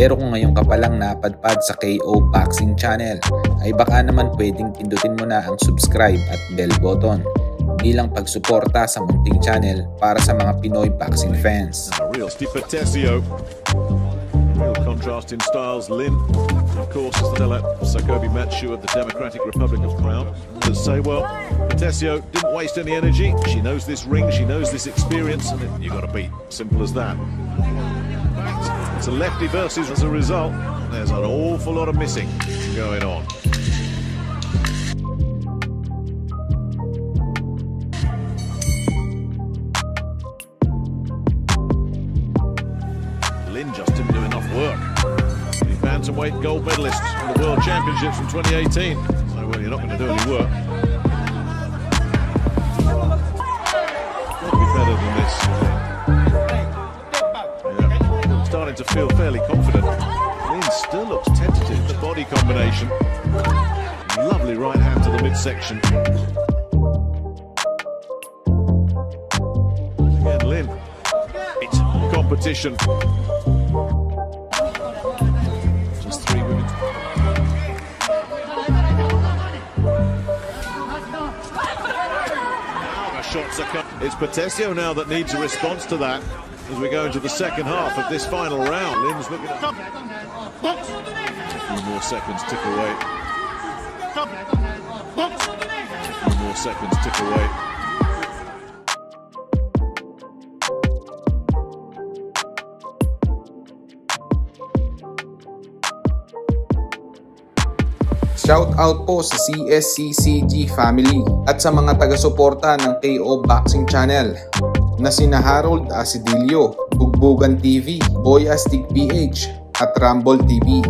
Pero kung ngayon ka palang napadpad sa KO Boxing Channel, ay baka naman pwedeng pindutin mo na ang subscribe at bell button bilang pagsuporta sa munting channel para sa mga Pinoy boxing fans. Real Steve Petesio. Real contrast in styles. Lin, of course, is the Sakobi Matshu of the Democratic Republic of Crown. To say, well, Petecio didn't waste any energy. She knows this ring, she knows this experience, and you got to beat. Simple as that. It's a lefty versus as a result. There's an awful lot of missing going on. Lin just didn't do enough work. The bantamweight gold medalist from the World Championships from 2018. So, well, you're not going to do any work. Starting to feel fairly confident. Lin still looks tentative. The body combination. Lovely right hand to the midsection. Again, Lin. It's competition. Just three. Now the shots are coming. It's Petecio now that needs a response to that as we go into the second half of this final round. Lin's looking at a few more seconds tick away. A few more seconds tick away. Shout out po sa CSCCG family at sa mga taga-suporta ng KO Boxing Channel na sina Harold Asidilio, Bugbugan TV, Boy Astig PH at Rumble TV.